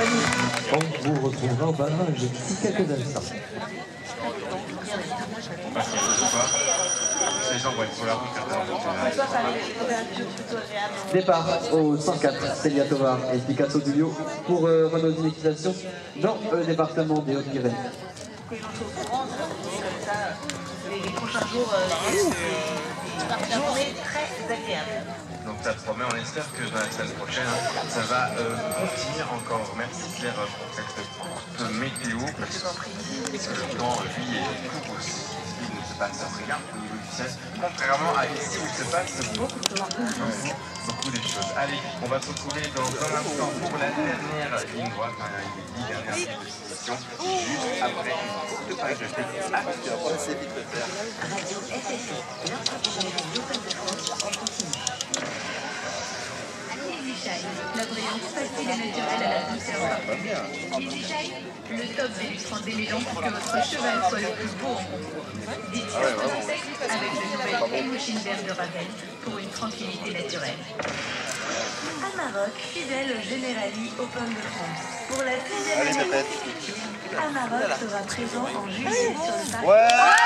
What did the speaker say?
On vous retrouvera au barrage d'ici quelques instants. Départ au 104, Célia Tovar et Picasso Dulio pour euh, Renault dans le département des Hautes-Pyrénées. les prochains jours, Donc ça promet, on espère que dans la semaine prochaine, ça va euh, continuer encore. Merci Claire pour cette courte météo, parce que le temps, lui, est court aussi. Il ne se passe rien au niveau du ciel, contrairement à ici où il se passe beaucoup de choses. Beaucoup de choses. Allez, on va se retrouver dans un instant pour la dernière ligne droite, enfin, les dix dernières lignes de situation, juste après une courte page de pub. À tout de suite. La brillante facile et naturelle à la Shine, le top des lustrants démêlants pour que votre cheval soit le plus beau au monde. Dites au sexe avec le nouvel Emotion Vert de Ravel pour une tranquillité naturelle. À Maroc, fidèle au Generali Open de France. Pour la sixième année consécutive, Amarok sera présent en juillet sur le parc. Ouais